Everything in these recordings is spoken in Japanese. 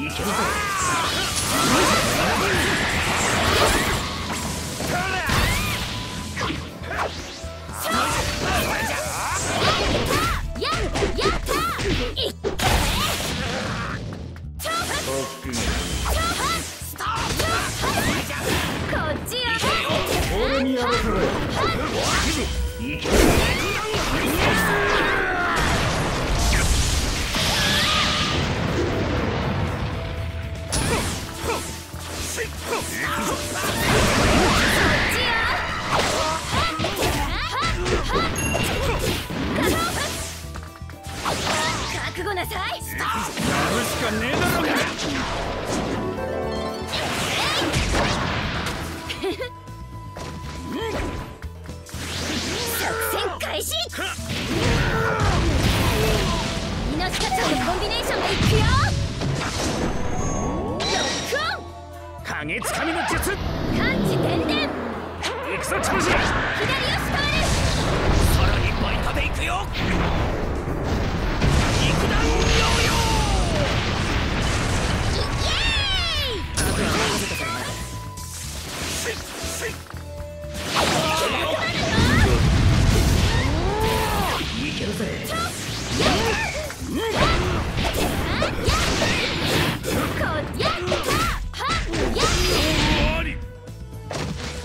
いっったねえだろ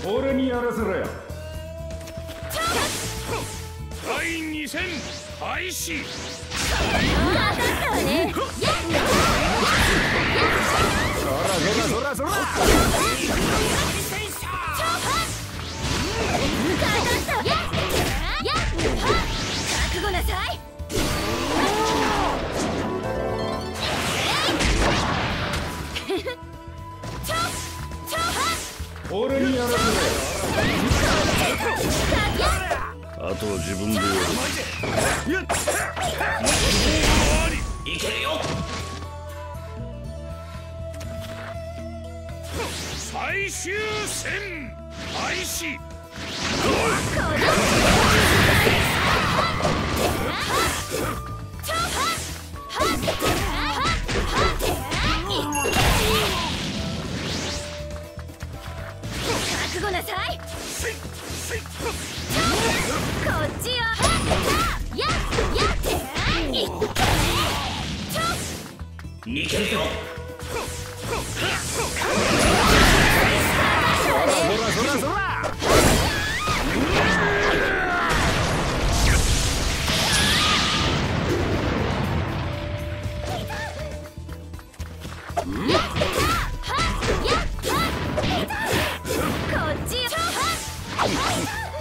俺にやらせろよ。第2戦開始。そらそらそらそらいけ最終戦開始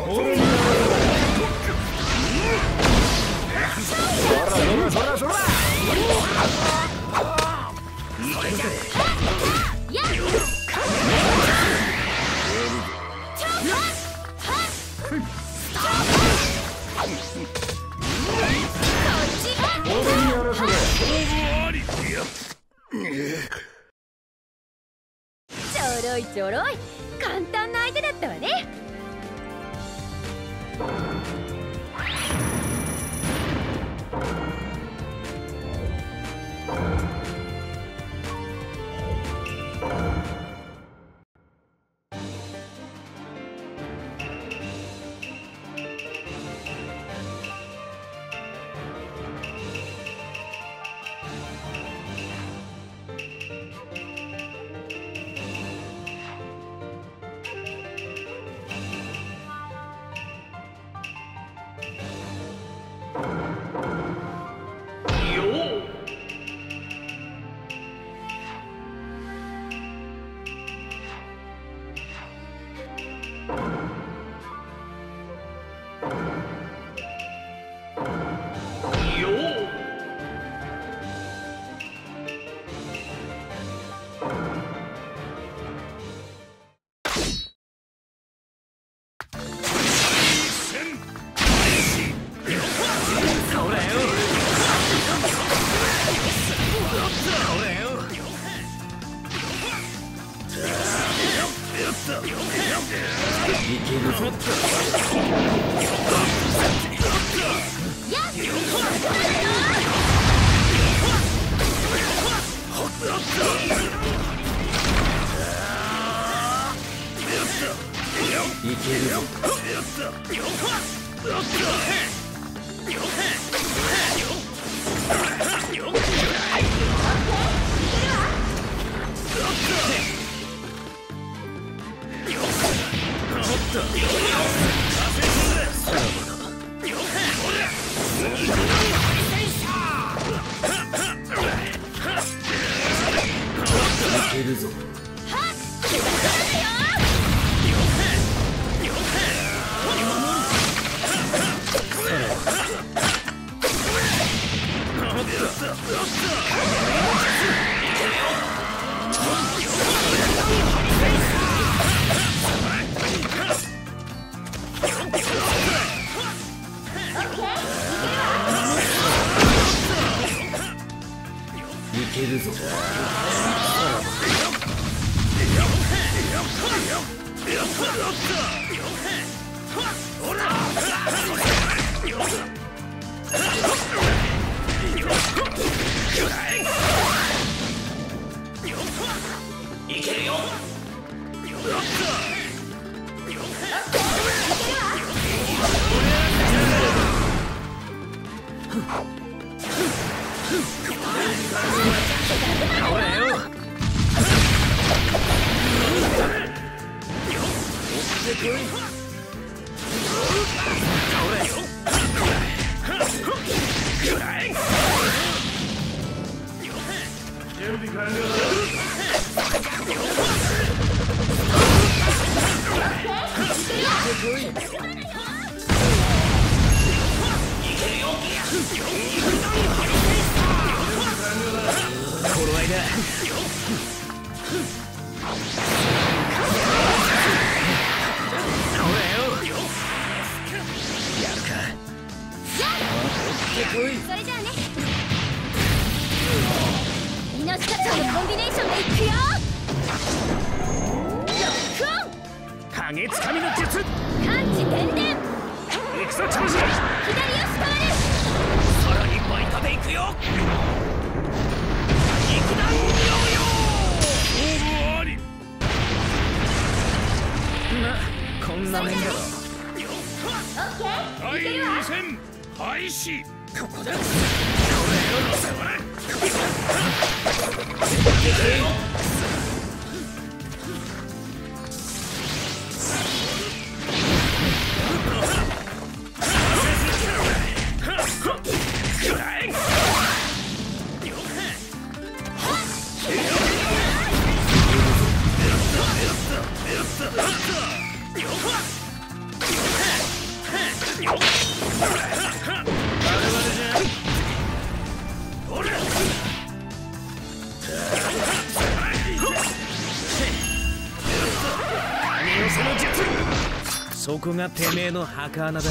ちょろいちょろい。簡単な相手だったわね。Thank you. いけるぞ。いけるぞ。You're いけるぞ頃合いだそれじゃあね。イノシカチョウのコンビネーションでいくよ。ロックオン影つかみの術感知行くぞ長寿左足変わる。さらに巻いたでいくよ。肉弾ヨー。ヨー勝負あり。まこんなもんだ。ろオッケー。第いけるわ。2戦開始ここだ影こがてめえの墓穴だ。